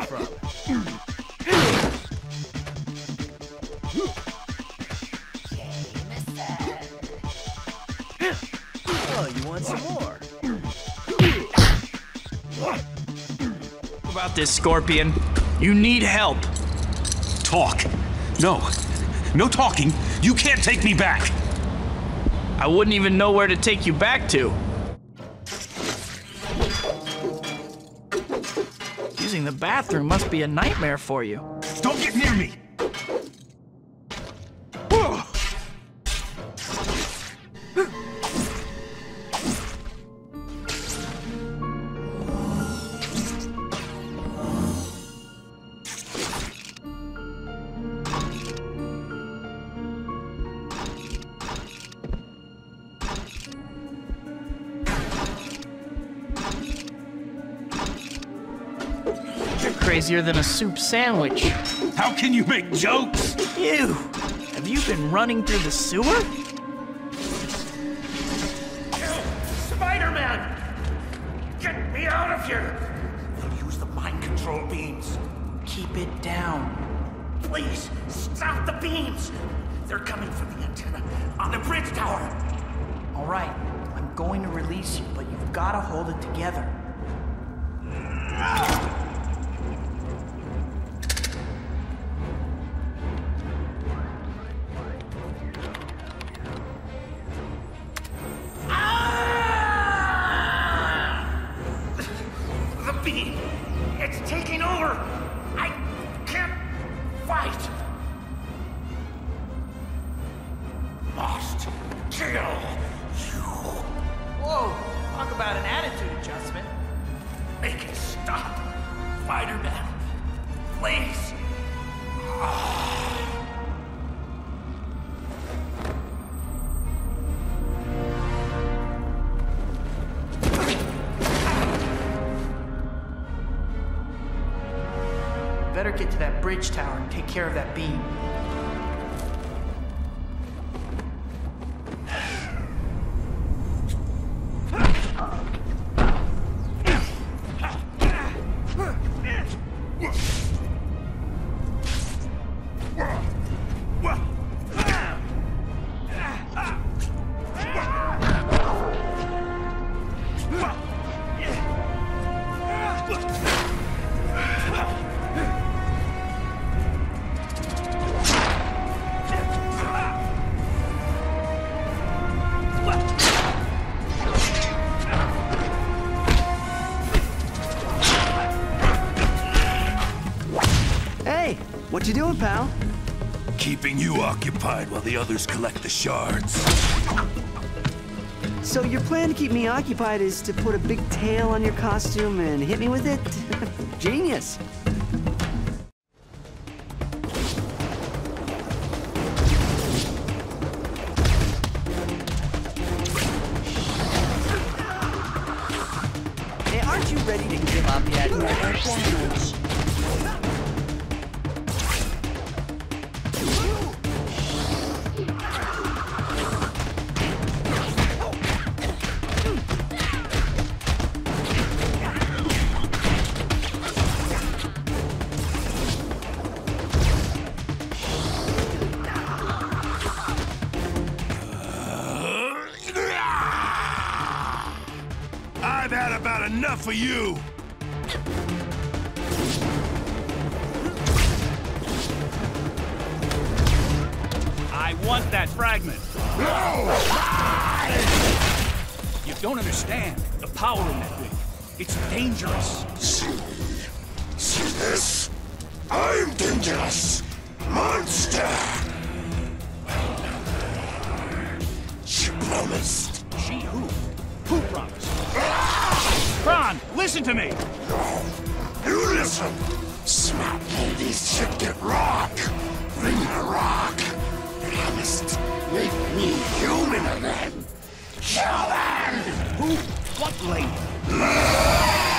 where from. Oh, you want some more? What about this, Scorpion. You need help. Talk. No. No talking. You can't take me back. I wouldn't even know where to take you back to. Using the bathroom must be a nightmare for you. Don't get near me. You're crazier than a soup sandwich. How can you make jokes? Ew! Have you been running through the sewer? Spider-Man! Get me out of here! They'll use the mind control beams. Keep it down. Please, stop the beams! They're coming from the antenna on the bridge tower. All right, I'm going to release you, but you've got to hold it together. About an attitude adjustment. Make it stop! Spider-Man! Please! Better get to that bridge tower and take care of that beam. What you doing, pal? Keeping you occupied while the others collect the shards. So your plan to keep me occupied is to put a big tail on your costume and hit me with it? Genius. Hey, aren't you ready to give up yet? Of you. I want that fragment. You don't understand the power in that thing. It's dangerous. See? See this? I'm dangerous. Monster! She promised. She who? Who promised? Kron, listen to me! No, You listen! Smart ladies should get rock! Bring her rock! Promised. Make me human again! Kill them! Who? What lady?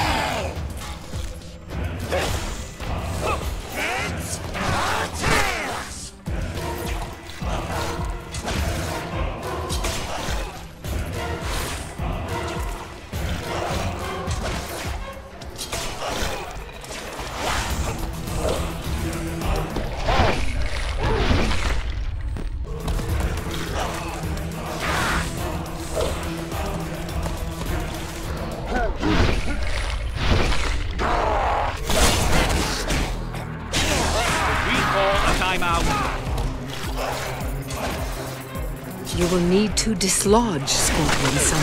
Will need to dislodge Scorpion Son.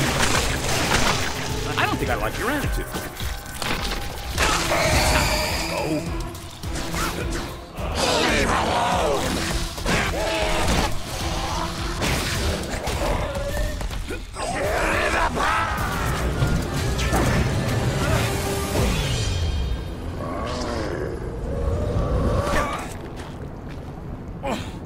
I don't think I like your attitude. That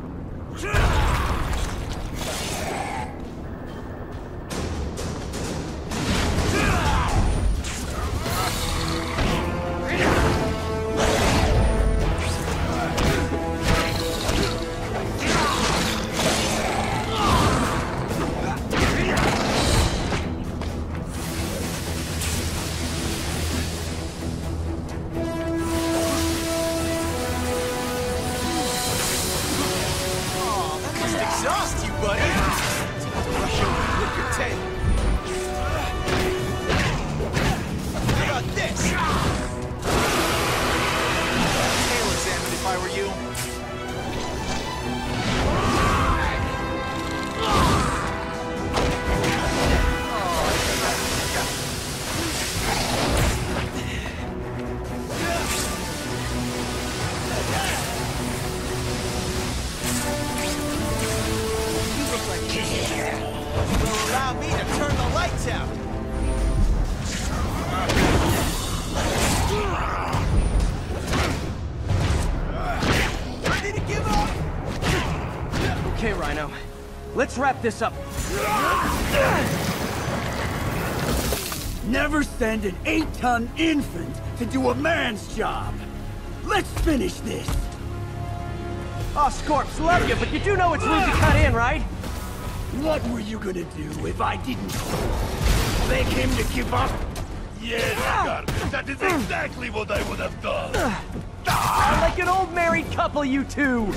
allow me to turn the lights out. Ready to give up? Okay, Rhino. Let's wrap this up. Never send an eight-ton infant to do a man's job. Let's finish this. Oh, Scorps, love you, but you do know it's rude to cut in, right? What were you gonna do if I didn't beg him to give up? Yes, ah! Garbage. That is exactly what I would have done. Ah! Like an old married couple, you two.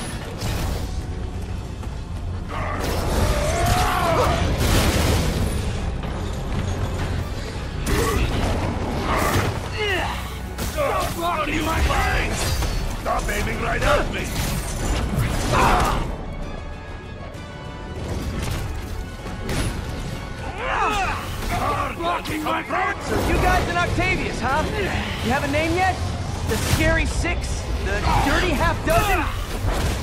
So you guys in Octavius, huh? You have a name yet? The Scary Six? The Dirty Half Dozen?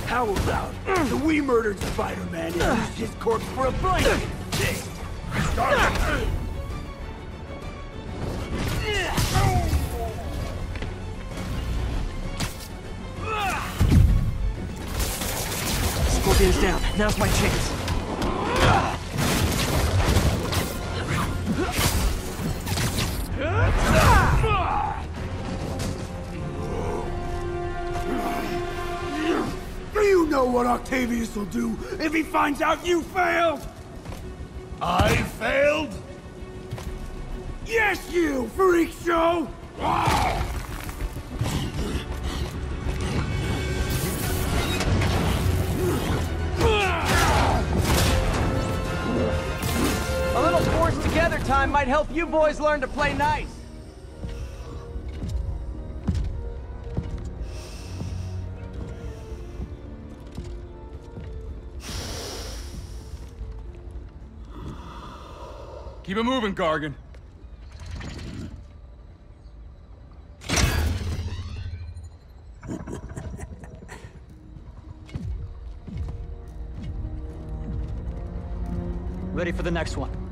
How about the we murdered Spider-Man and used his corpse for a blanket? Scorpion's down. Now's my chance. Do you know what Octavius will do if he finds out you failed? I failed? Yes, you, freak show! Ah! together time might help you boys learn to play nice. Keep it moving, Gargan. Ready for the next one.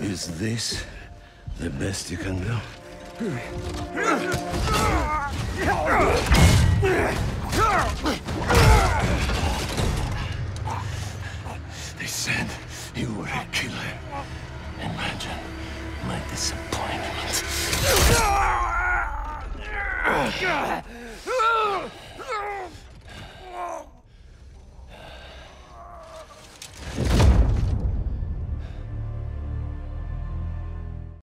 Is this the best you can do? They said you were a killer. Imagine my disappointment. God.